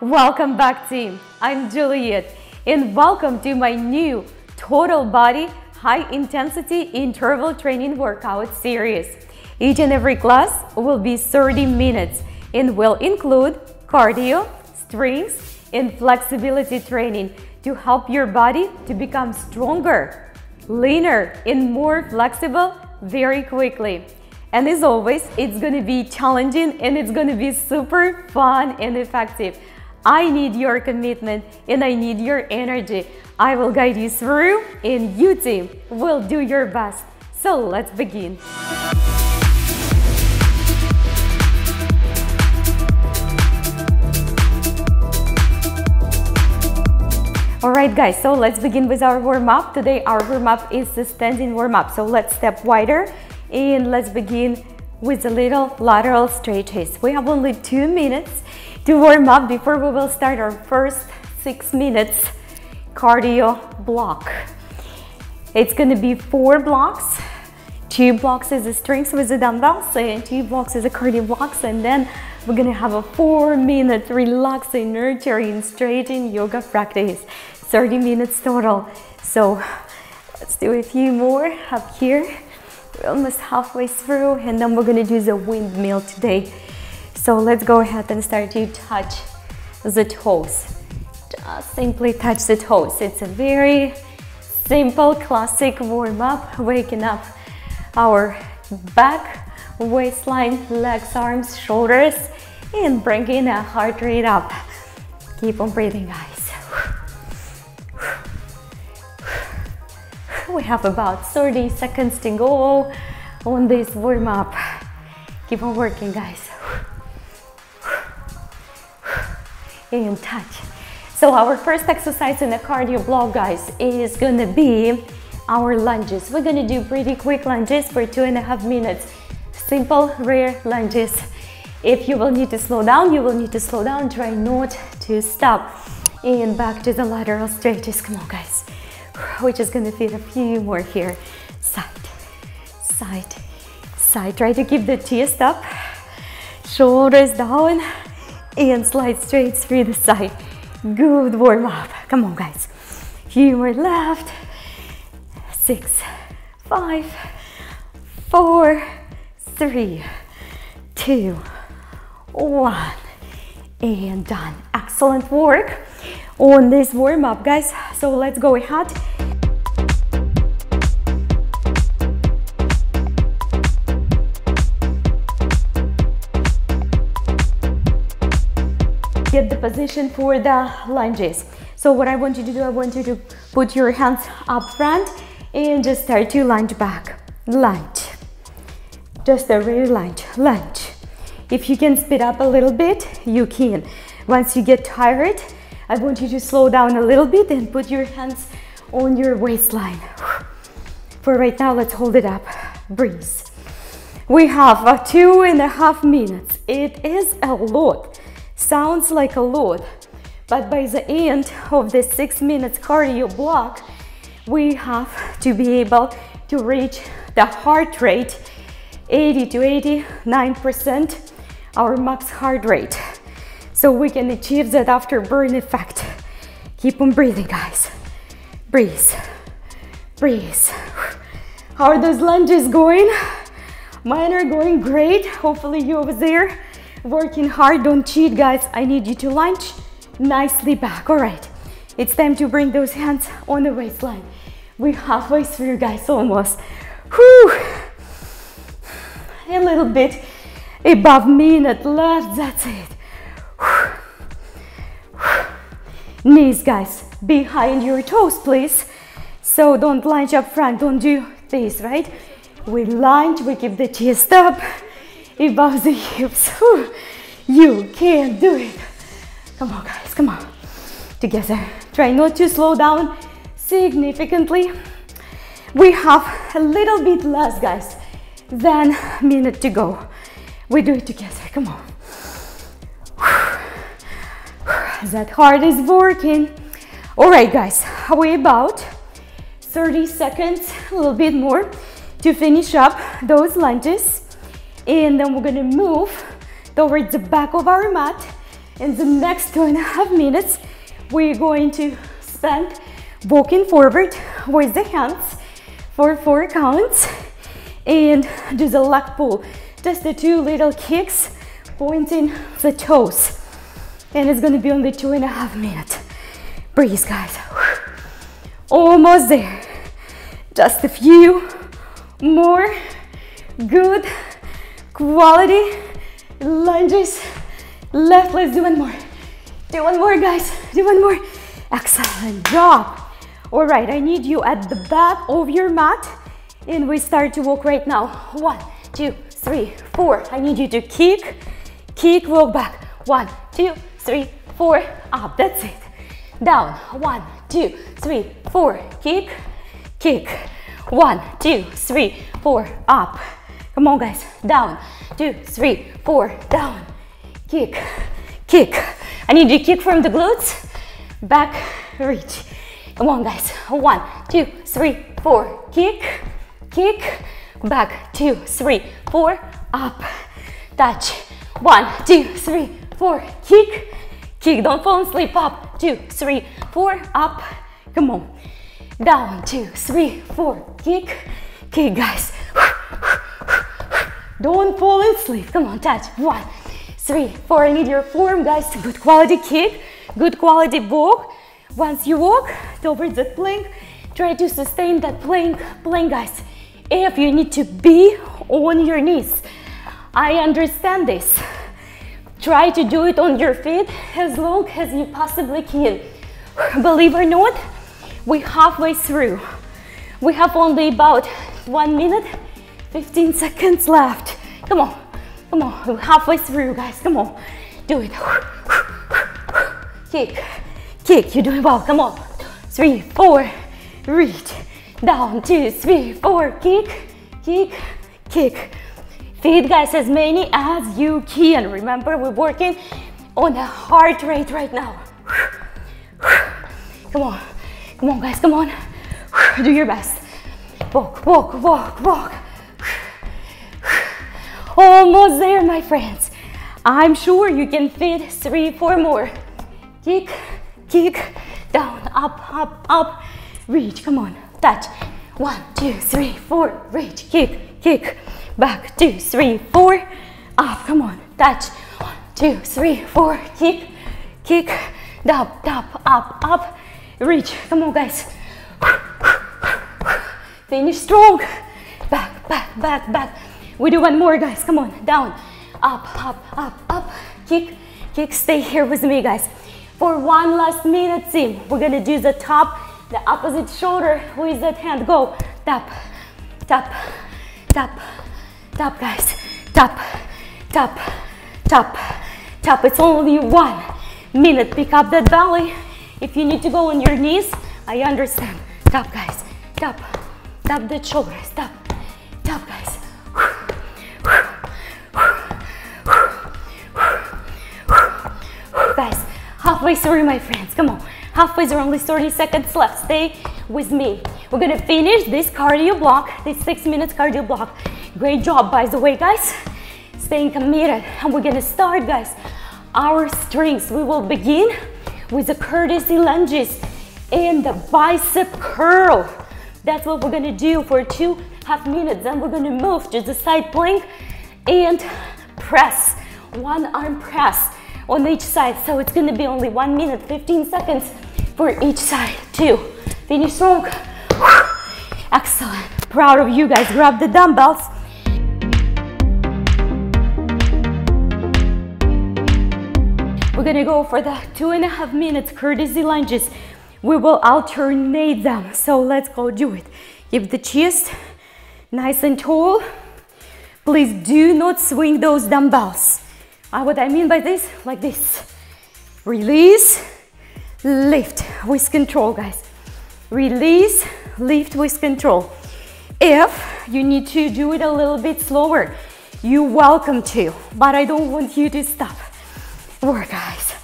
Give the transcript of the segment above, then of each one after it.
Welcome back team, I'm Juliette and welcome to my new total body high intensity interval training workout series. Each and every class will be 30 minutes and will include cardio, strength and flexibility training to help your body to become stronger, leaner and more flexible very quickly. And as always, it's gonna be challenging and it's gonna be super fun and effective. I need your commitment and I need your energy. I will guide you through and you team will do your best. So let's begin. Alright guys, so let's begin with our warm-up. Today our warm-up is the standing warm-up. So let's step wider and let's begin with a little lateral stretches. We have only two minutes to warm up before we will start our first six minutes cardio block. It's gonna be four blocks. Two blocks is a strength with the dumbbells and two blocks is a cardio blocks and then we're gonna have a four minute relaxing, nurturing, stretching yoga practice. 30 minutes total. So let's do a few more up here. We're almost halfway through and then we're gonna do the windmill today. So let's go ahead and start to touch the toes. Just simply touch the toes. It's a very simple, classic warm-up, waking up our back, waistline, legs, arms, shoulders, and bringing a heart rate up. Keep on breathing, guys. We have about 30 seconds to go on this warm-up. Keep on working, guys. And touch. So our first exercise in the cardio block, guys, is gonna be our lunges. We're gonna do pretty quick lunges for two and a half minutes. Simple rear lunges. If you will need to slow down, you will need to slow down. Try not to stop. And back to the lateral stretches. Come on, guys. We're just gonna fit a few more here. Side, side, side. Try to keep the chest up, shoulders down and slide straight through the side. Good warm up. Come on, guys. More left. Six, five, four, three, two, one, and done. Excellent work on this warm up, guys. So let's go ahead get the position for the lunges. So what I want you to do, I want you to put your hands up front and just start to lunge back. Lunge. Just a rear lunge, lunge. If you can speed up a little bit, you can. Once you get tired, I want you to slow down a little bit and put your hands on your waistline. For right now, let's hold it up. Breathe. We have uh, two and a half minutes. It is a lot. Sounds like a lot, but by the end of the six minutes cardio block, we have to be able to reach the heart rate 80 to 89% our max heart rate. So we can achieve that after burn effect. Keep on breathing, guys. Breathe, breathe. How are those lunges going? Mine are going great. Hopefully you over there working hard. Don't cheat, guys. I need you to lunge nicely back. All right, it's time to bring those hands on the waistline. We're halfway through, guys, almost. Whew. A little bit above minute left, that's it. Knees, guys, behind your toes, please. So don't lunge up front, don't do this, right? We lunge, we keep the chest up above the hips. Whew. You can do it. Come on, guys, come on. Together. Try not to slow down significantly. We have a little bit less, guys, than a minute to go. We do it together. Come on. That heart is working. All right, guys, we about 30 seconds, a little bit more to finish up those lunges. And then we're gonna move towards the back of our mat. In the next two and a half minutes, we're going to spend walking forward with the hands for four counts and do the leg pull. Just the two little kicks pointing the toes. And it's gonna be only two and a half minutes. Breathe, guys. Almost there. Just a few more good quality lunges left. Let's do one more. Do one more, guys. Do one more. Excellent job. All right, I need you at the back of your mat and we start to walk right now. One, two, three, four. I need you to kick, kick, walk back. One, two, three, four, up. That's it. Down. One, two, three, four. Kick, kick. One, two, three, four, up. Come on, guys. Down. Two, three, four, down. Kick, kick. I need you to kick from the glutes. Back, reach. Come on, guys. One, two, three, four. Kick, kick. Back, two, three, four, up. Touch. One, two, three, four. Kick, kick. Don't fall asleep. Up. Two, three, four, up. Come on. Down, two, three, four. Kick, kick, guys. Don't fall asleep. Come on, touch. One, three, four. I need your form, guys. Good quality kick, good quality walk. Once you walk towards the plank, try to sustain that plank, plank, guys. If you need to be on your knees, I understand this. Try to do it on your feet as long as you possibly can. Believe or not, we're halfway through. We have only about one minute 15 seconds left. Come on, come on, we're halfway through, guys. Come on, do it. Kick, kick, you're doing well. Come on. Three, four, reach. Down, two, three, four, kick, kick, kick. Feed, guys, as many as you can. Remember, we're working on the heart rate right now. Come on, come on, guys, come on. Do your best. Walk, walk, walk, walk. Oh, Almost there, my friends. I'm sure you can fit three, four more. Kick, kick, down, up, up, up. Reach, come on, touch. One, two, three, four, reach, kick, kick. Back, two, three, four, up, come on, touch. One, two, three, four, kick, kick, down, up, up, up. Reach, come on, guys. Finish strong. Back, back, back, back. We do one more, guys. Come on, down, up, up, up, up. Kick, kick. Stay here with me, guys. For one last minute, team, we're gonna do the top, the opposite shoulder with that hand. Go, tap, tap, tap, tap, guys. Tap, tap, tap, tap. It's only one minute. Pick up that belly. If you need to go on your knees, I understand. Tap, guys. Tap. Tap the shoulders. Tap. Tap, guys. Halfway my friends. Come on. Halfway through, only 30 seconds left. Stay with me. We're gonna finish this cardio block, this six minutes cardio block. Great job, by the way, guys. Staying committed. And we're gonna start, guys, our strings. We will begin with the curtsy lunges and the bicep curl. That's what we're gonna do for two half minutes. Then we're gonna move to the side plank and press, one arm press on each side. So it's gonna be only one minute, 15 seconds for each side. Two, finish strong. Excellent, proud of you guys. Grab the dumbbells. We're gonna go for the two and a half minutes curtsy lunges. We will alternate them. So let's go do it. Keep the chest nice and tall. Please do not swing those dumbbells. Uh, what I mean by this, like this. Release, lift with control, guys. Release, lift with control. If you need to do it a little bit slower, you're welcome to, but I don't want you to stop. Work, guys.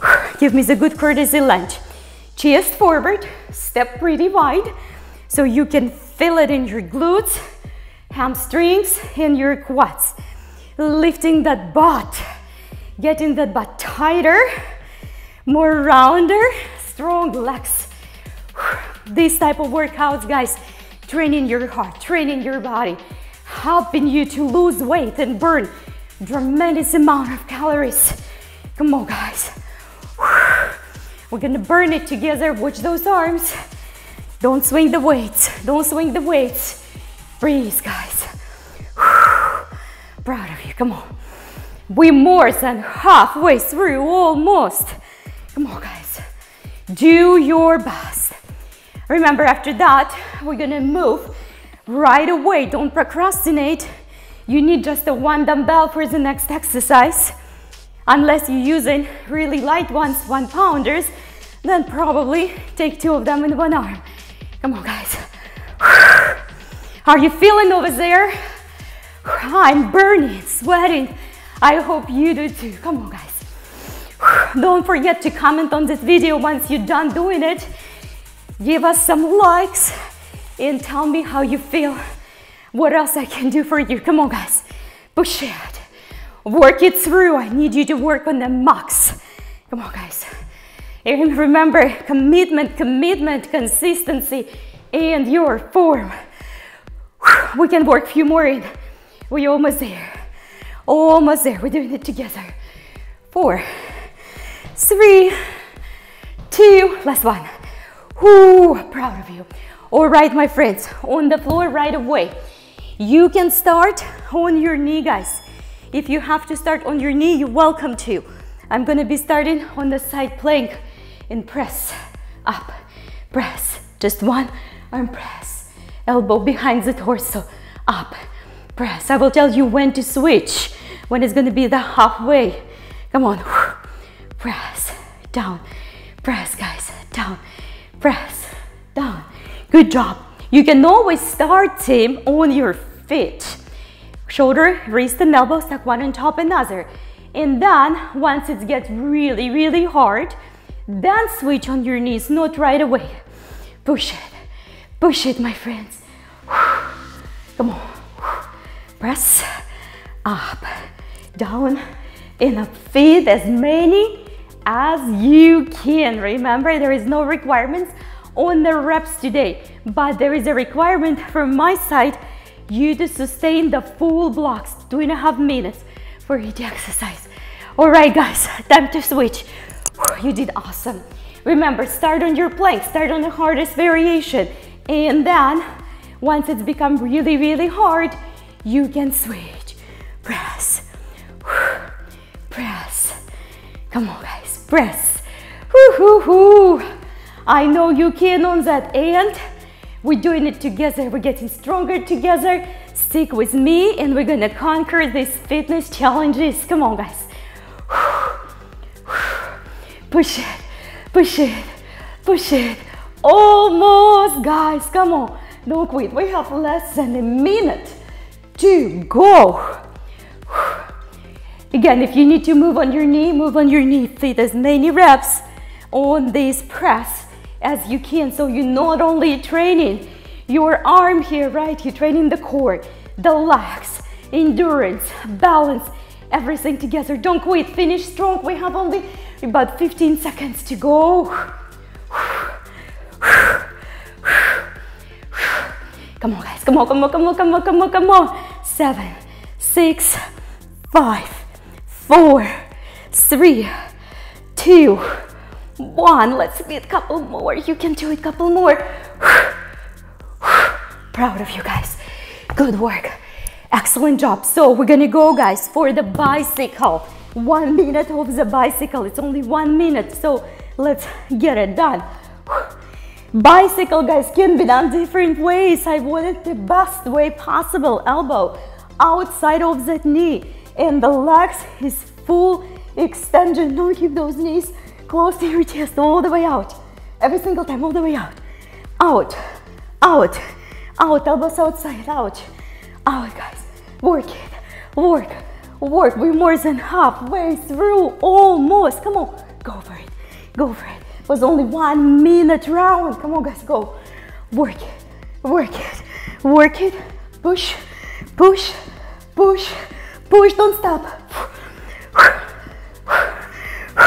Give me the good curtsy lunge. Chest forward, step pretty wide so you can feel it in your glutes, hamstrings, and your quads. Lifting that butt getting that butt tighter, more rounder, strong legs. These type of workouts, guys, training your heart, training your body, helping you to lose weight and burn tremendous amount of calories. Come on, guys. We're gonna burn it together. Watch those arms. Don't swing the weights. Don't swing the weights. Breathe, guys. Proud of you. Come on. We're more than halfway through, almost. Come on, guys. Do your best. Remember, after that, we're gonna move right away. Don't procrastinate. You need just a one dumbbell for the next exercise. Unless you're using really light ones, one pounders, then probably take two of them in one arm. Come on, guys. Are you feeling over there? I'm burning, sweating. I hope you do too. Come on, guys. Don't forget to comment on this video once you're done doing it. Give us some likes and tell me how you feel. What else I can do for you? Come on, guys. Push it. Work it through. I need you to work on the max. Come on, guys. And remember, commitment, commitment, consistency, and your form. We can work a few more in. We're almost there. Almost there. We're doing it together. Four, three, two, last one. Whoo, proud of you. All right, my friends, on the floor right away. You can start on your knee, guys. If you have to start on your knee, you're welcome to. I'm gonna be starting on the side plank and press up, press. Just one arm press. Elbow behind the torso, up, press. I will tell you when to switch, when it's gonna be the halfway. Come on, press, down, press guys, down, press, down. Good job. You can always start team on your feet. Shoulder, wrist and elbow stack one on top another. And then once it gets really, really hard, then switch on your knees, not right away. Push it, push it, my friends. Come on. Press up, down, and up. Feed as many as you can. Remember, there is no requirements on the reps today, but there is a requirement from my side you to sustain the full blocks, two and a half minutes for each exercise. All right, guys, time to switch. You did awesome. Remember, start on your plank, start on the hardest variation, and then once it's become really, really hard, you can switch. Press, press. Come on, guys, press. Whoo, hoo, hoo. I know you can on that, and we're doing it together. We're getting stronger together. Stick with me, and we're gonna conquer these fitness challenges. Come on, guys. Push it, push it, push it. Almost, guys. Come on. Don't quit. We have less than a minute to go. Again, if you need to move on your knee, move on your knee. Fit as many reps on this press as you can. So you're not only training your arm here, right? You're training the core, the legs, endurance, balance, everything together. Don't quit. Finish strong. We have only about 15 seconds to go. Come on, guys. Come on, come on, come on, come on, come on, come on. Seven, six, five, four, three, two, one. Let's get a couple more. You can do it, a couple more. Proud of you guys. Good work. Excellent job. So we're gonna go, guys, for the bicycle one minute of the bicycle. It's only one minute, so let's get it done. Bicycle, guys, can be done different ways. I wanted the best way possible. Elbow outside of that knee, and the legs is full extension. Don't keep those knees close to your chest all the way out. Every single time, all the way out. Out, out, out, elbows outside, out, out, guys. Work it, work work. We're more than halfway through, almost. Come on, go for it, go for it. Was only one minute round. Come on, guys, go. Work it, work it, work it. Push, push, push, push. Don't stop.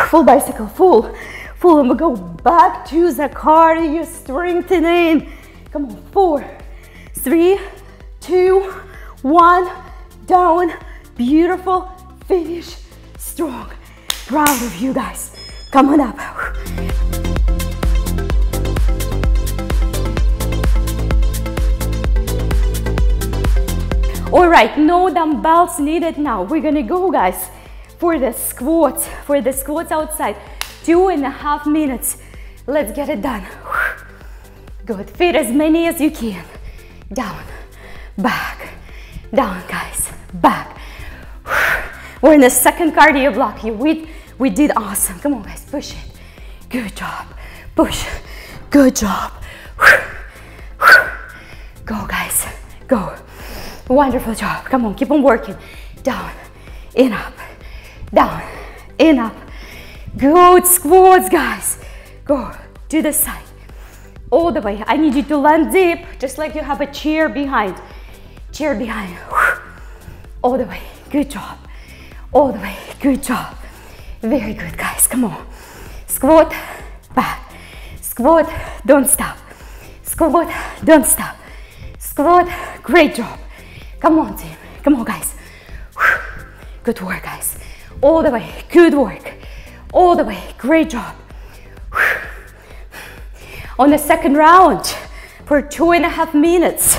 full bicycle, full, full, and we go back to the cardio strengthening. Come on, four, three, two, one, down, beautiful, finish, strong. Proud of you guys. Come on up. All right, no dumbbells needed now. We're gonna go, guys, for the squats, for the squats outside. Two and a half minutes. Let's get it done. Good, fit as many as you can. Down, back, down, guys, back. We're in the second cardio block here. We, we did awesome. Come on, guys, push it. Good job. Push. Good job. Go, guys. Go. Wonderful job. Come on, keep on working. Down, in, up, down, in, up. Good squats, guys. Go to the side. All the way. I need you to land deep, just like you have a chair behind. Chair behind. All the way. Good job. All the way. Good job. Very good, guys. Come on. Squat, back. Squat, don't stop. Squat, don't stop. Squat, great job. Come on, team. Come on, guys. Good work, guys. All the way. Good work. All the way. Great job. On the second round for two and a half minutes.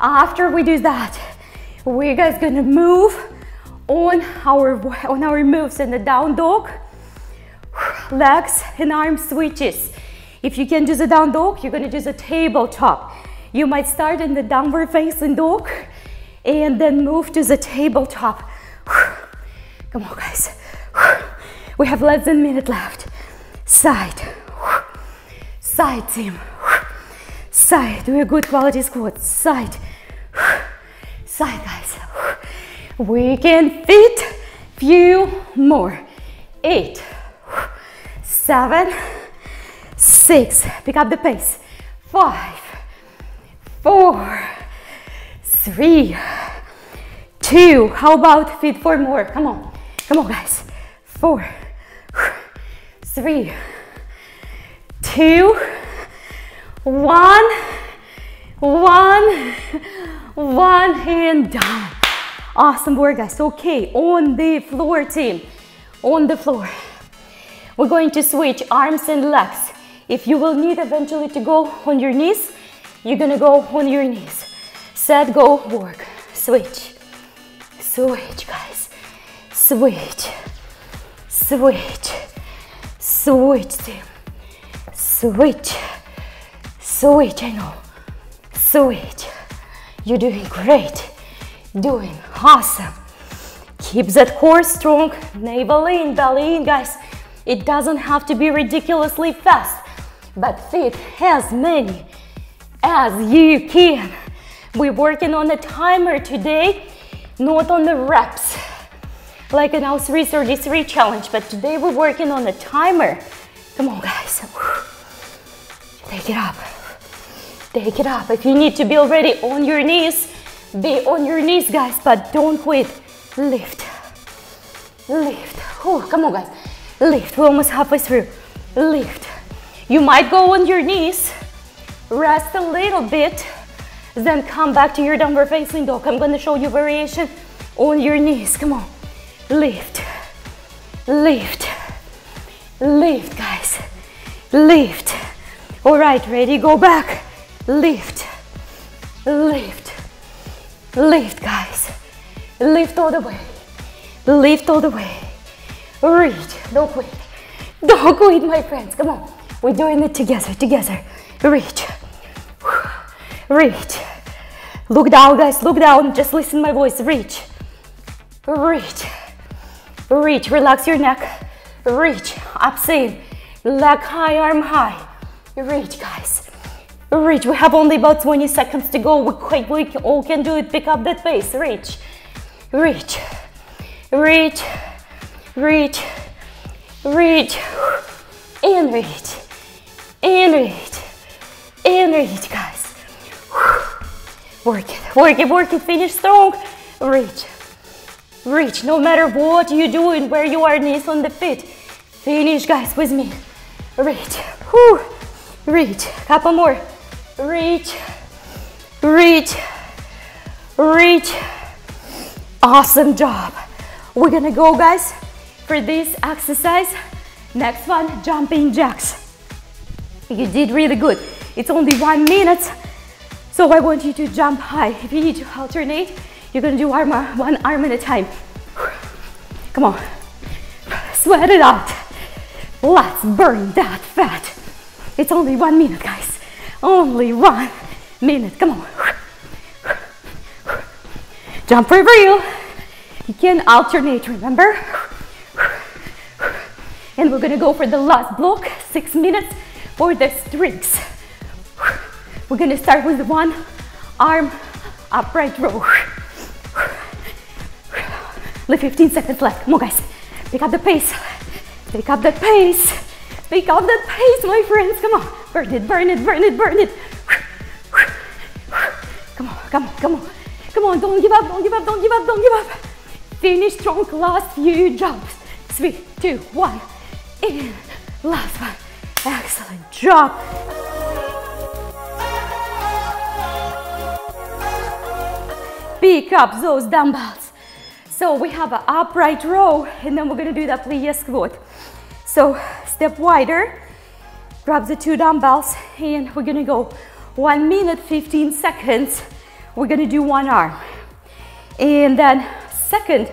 After we do that, we're guys gonna move on our on our moves in the down dog, legs and arm switches. If you can do the down dog, you're gonna do the tabletop. You might start in the downward facing dog and then move to the tabletop. Come on, guys. We have less than a minute left. Side, side team, side. Do a good quality squat. Side, side, guys. We can fit few more. Eight, seven, six. Pick up the pace. Five, four three, two. How about feet for more? Come on, come on, guys. Four, three, two, one, one, one, and down. Awesome work, guys. Okay, on the floor, team. On the floor. We're going to switch arms and legs. If you will need eventually to go on your knees, you're gonna go on your knees set, go, work, switch, switch, guys, switch, switch, switch, team, switch, switch, I know, switch, you're doing great, doing awesome, keep that core strong, navel in, belly in, guys, it doesn't have to be ridiculously fast, but fit as many as you can. We're working on the timer today, not on the reps, like an our 333 challenge, but today we're working on the timer. Come on, guys. Take it up. Take it up. If you need to be already on your knees, be on your knees, guys, but don't quit. Lift. Lift. Oh, come on, guys. Lift. We're almost halfway through. Lift. You might go on your knees. Rest a little bit then come back to your downward facing dog. I'm gonna show you variation on your knees. Come on. Lift, lift, lift, guys. Lift. All right, ready, go back. Lift, lift, lift, guys. Lift all the way. Lift all the way. Reach, don't quit. Don't quit, my friends. Come on. We're doing it together, together. Reach. Reach. Look down, guys. Look down. Just listen my voice. Reach. Reach. Reach. Relax your neck. Reach. Up same. Leg high, arm high. Reach, guys. Reach. We have only about 20 seconds to go. We, quite, we all can do it. Pick up that pace. Reach. Reach. Reach. Reach. Reach. And reach. And reach. And reach, guys. Work it, work it, work it, finish strong. Reach, reach, no matter what you do and where you are, knees on the feet. Finish, guys, with me. Reach. Whew. Reach. Couple more. Reach. Reach. Reach. Awesome job. We're gonna go, guys, for this exercise. Next one, jumping jacks. You did really good. It's only one minute, so I want you to jump high. If you need to alternate, you're gonna do arm, one arm at a time. Come on, sweat it out. Let's burn that fat. It's only one minute, guys. Only one minute, come on. Jump for real. You can alternate, remember? And we're gonna go for the last block, six minutes for the strings. We're gonna start with one arm upright row. Like 15 seconds left. Come on, guys. Pick up the pace. Pick up that pace. Pick up that pace, my friends. Come on. Burn it, burn it, burn it, burn it. Come on, come on, come on. Come on, don't give up, don't give up, don't give up, don't give up. Finish strong, last few jumps. Three, two, one, In. last one. Excellent job. Pick up those dumbbells. So we have an upright row, and then we're gonna do the plie squat. So step wider, grab the two dumbbells, and we're gonna go one minute, 15 seconds we're gonna do one arm. And then second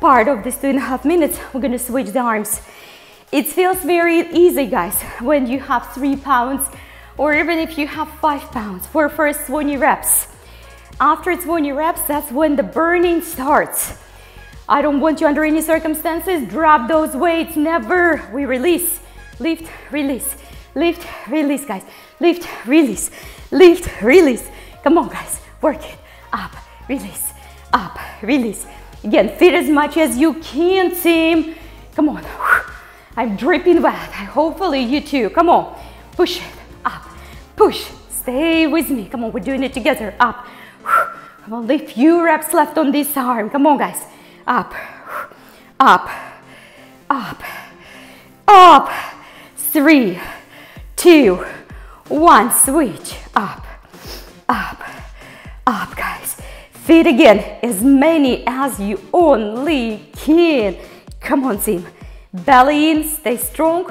part of this two and a half minutes, we're gonna switch the arms. It feels very easy, guys, when you have three pounds or even if you have five pounds for first 20 reps. After 20 reps, that's when the burning starts. I don't want you under any circumstances, drop those weights, never. We release, lift, release, lift, release, guys. Lift, release, lift, release. Come on, guys. Work it. Up, release, up, release. Again, fit as much as you can, team. Come on. I'm dripping wet. Hopefully you too. Come on. Push it. Up. Push. Stay with me. Come on, we're doing it together. Up. Come on, leave few reps left on this arm. Come on, guys. Up. Up. Up. Up. Three, two, one. Switch. Up. Up up, guys. Feet again, as many as you only can. Come on, team. Belly in, stay strong.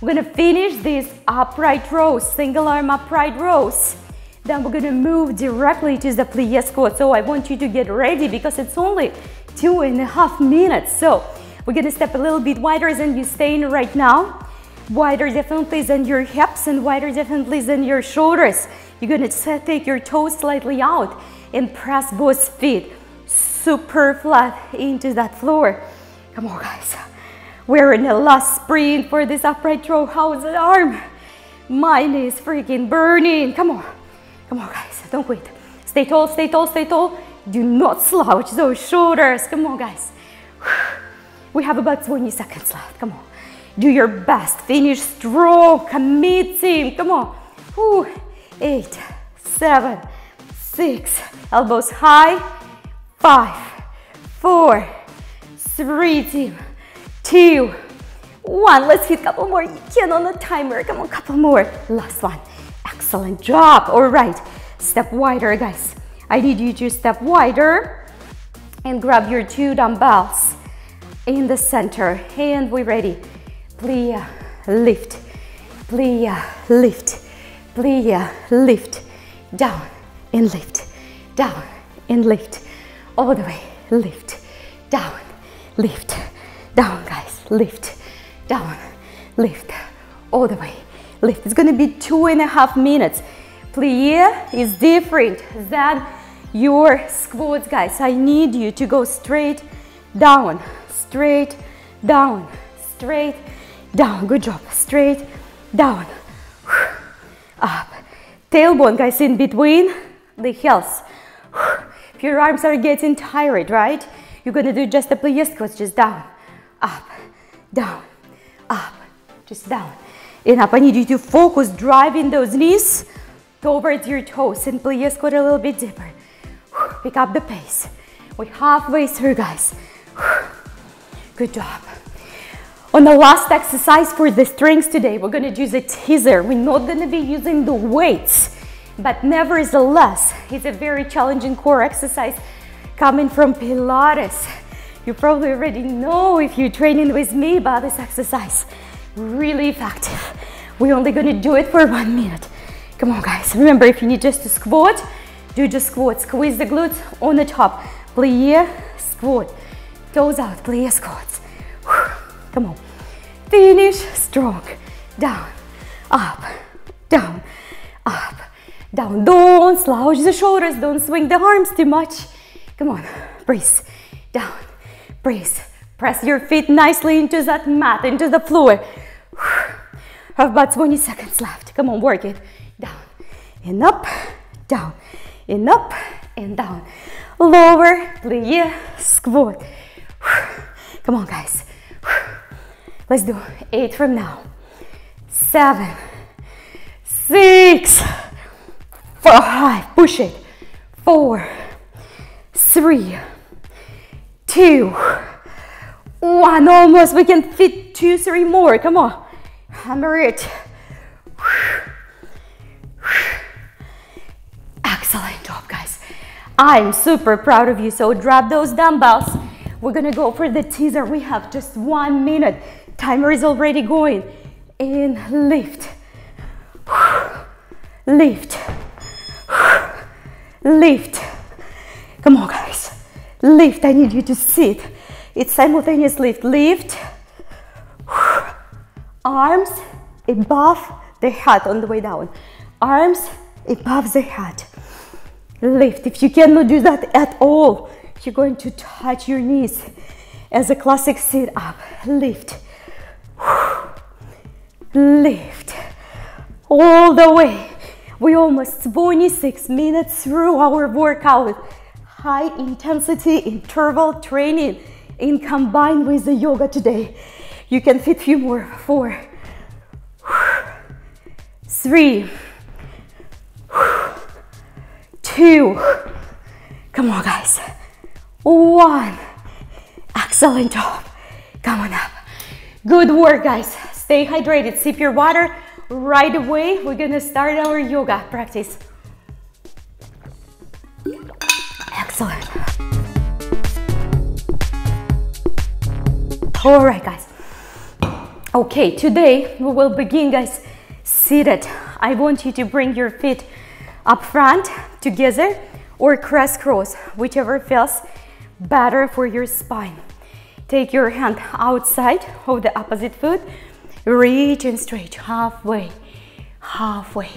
We're gonna finish these upright rows, single arm upright rows. Then we're gonna move directly to the plie squat. So I want you to get ready because it's only two and a half minutes. So we're gonna step a little bit wider than you're staying right now. Wider definitely than your hips and wider definitely than your shoulders. You're gonna take your toes slightly out and press both feet super flat into that floor. Come on, guys. We're in the last sprint for this upright row. How's the arm? Mine is freaking burning. Come on. Come on, guys. Don't quit. Stay tall, stay tall, stay tall. Do not slouch those shoulders. Come on, guys. We have about 20 seconds left. Come on. Do your best. Finish strong. Commit, team. Come on. Whew eight, seven, six, elbows high, five, four, three, team, two, one. Let's hit a couple more. You can on the timer. Come on, couple more. Last one. Excellent job. All right. Step wider, guys. I need you to step wider and grab your two dumbbells in the center. And we're ready. Plie, lift, plie, lift. Plie, lift, down and lift, down and lift, all the way, lift, down, lift, down guys, lift, down, lift, all the way, lift. It's gonna be two and a half minutes. Plie is different than your squats, guys. I need you to go straight down, straight down, straight down. Good job. Straight down up. Tailbone, guys, in between the heels. If your arms are getting tired, right? You're gonna do just a plie squats, just down, up, down, up, just down, up. I need you to focus driving those knees towards your toes and plie squat a little bit deeper. Pick up the pace. We're halfway through, guys. Good job. On the last exercise for the strengths today, we're gonna use a teaser. We're not gonna be using the weights, but nevertheless, it's a very challenging core exercise coming from Pilates. You probably already know if you're training with me about this exercise. Really effective. We're only gonna do it for one minute. Come on guys, remember if you need just to squat, do just squat. Squeeze the glutes on the top. Plie, squat. Toes out, plie, squats. Come on. Finish strong. Down, up, down, up, down. Don't slouch the shoulders. Don't swing the arms too much. Come on. Breathe. Down. Breathe. Press your feet nicely into that mat, into the floor. Have about 20 seconds left. Come on, work it. Down and up, down and up and down. Lower, plie, squat. Come on, guys. Let's do eight from now. Seven, six, five, push it. Four, three, two, one. Almost. We can fit two, three more. Come on. Hammer it. Excellent job, guys. I'm super proud of you. So drop those dumbbells. We're gonna go for the teaser. We have just one minute. Timer is already going. And lift. Lift. Lift. Come on, guys. Lift. I need you to sit. It's simultaneous lift. Lift. Arms above the head on the way down. Arms above the head. Lift. If you cannot do that at all, you're going to touch your knees as a classic sit up. Lift lift all the way. We almost 26 minutes through our workout. High intensity interval training in combined with the yoga today. You can fit few more. Four, three, two. Come on, guys. One. Excellent job. Come on up. Good work, guys. Stay hydrated, sip your water. Right away, we're gonna start our yoga practice. Excellent. All right, guys. Okay, today we will begin, guys, seated. I want you to bring your feet up front together or crisscross, whichever feels better for your spine. Take your hand outside of the opposite foot reach and stretch halfway, halfway.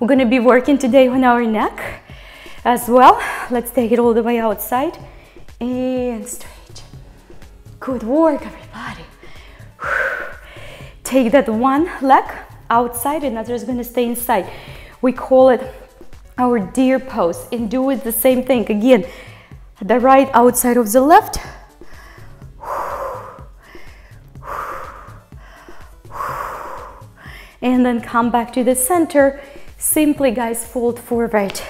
We're gonna be working today on our neck as well. Let's take it all the way outside and stretch. Good work. Take that one leg outside, another is gonna stay inside. We call it our deer pose and do it the same thing again. The right outside of the left, and then come back to the center. Simply, guys, fold forward.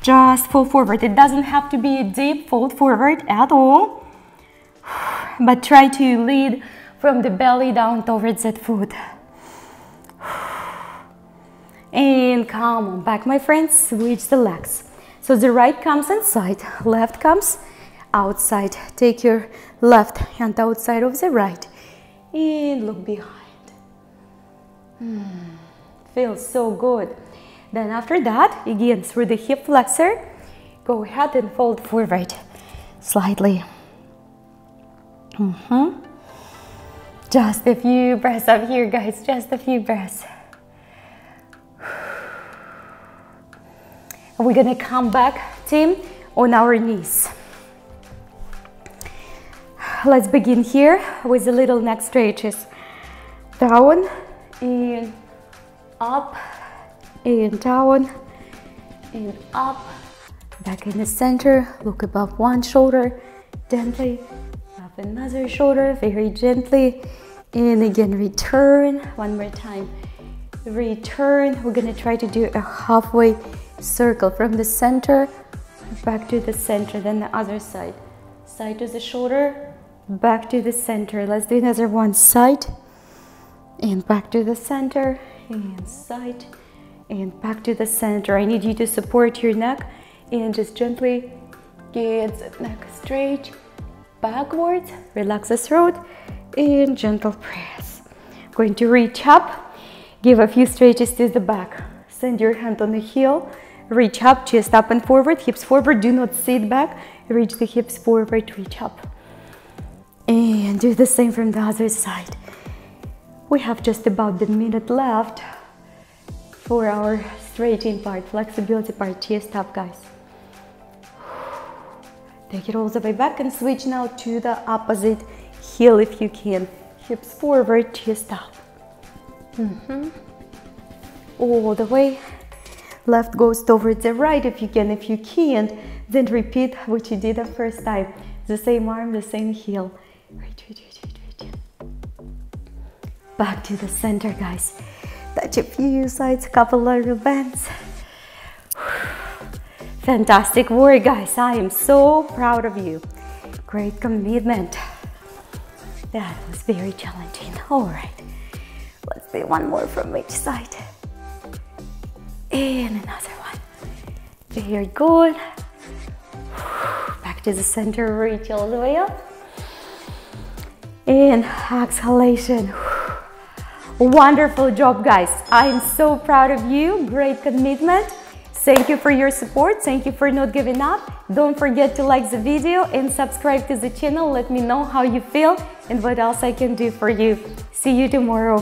Just fold forward. It doesn't have to be a deep fold forward at all, but try to lead from the belly down towards that foot. And come on back, my friends. Switch the legs. So the right comes inside, left comes outside. Take your left hand outside of the right and look behind. Hmm. Feels so good. Then after that, again through the hip flexor, go ahead and fold forward slightly. Mm -hmm. Just a few breaths up here, guys. Just a few breaths. And We're gonna come back, team, on our knees. Let's begin here with a little neck stretches. Down, and up and down and up back in the center look above one shoulder gently another shoulder very gently. And again return. One more time. Return. We're gonna try to do a halfway circle from the center back to the center then the other side. Side to the shoulder back to the center. Let's do another one. Side and back to the center. And side and back to the center. I need you to support your neck and just gently get the neck straight backwards. Relax the throat and gentle press. Going to reach up, give a few stretches to the back. Send your hand on the heel, reach up, chest up and forward, hips forward. Do not sit back. Reach the hips forward, reach up. And do the same from the other side. We have just about the minute left for our stretching part, flexibility part, chest up, guys. Take it all the way back and switch now to the opposite heel if you can. Hips forward, chest up. Mm -hmm. All the way. Left goes towards the right if you can. If you can't, then repeat what you did the first time. The same arm, the same heel. Back to the center, guys. Touch a few sides, couple little bends. Fantastic work, guys. I am so proud of you. Great commitment. That was very challenging. All right. Let's do one more from each side. And another one. Very good. Back to the center, reach all the way up. And exhalation. Wonderful job, guys. I'm so proud of you. Great commitment. Thank you for your support. Thank you for not giving up. Don't forget to like the video and subscribe to the channel. Let me know how you feel and what else I can do for you. See you tomorrow.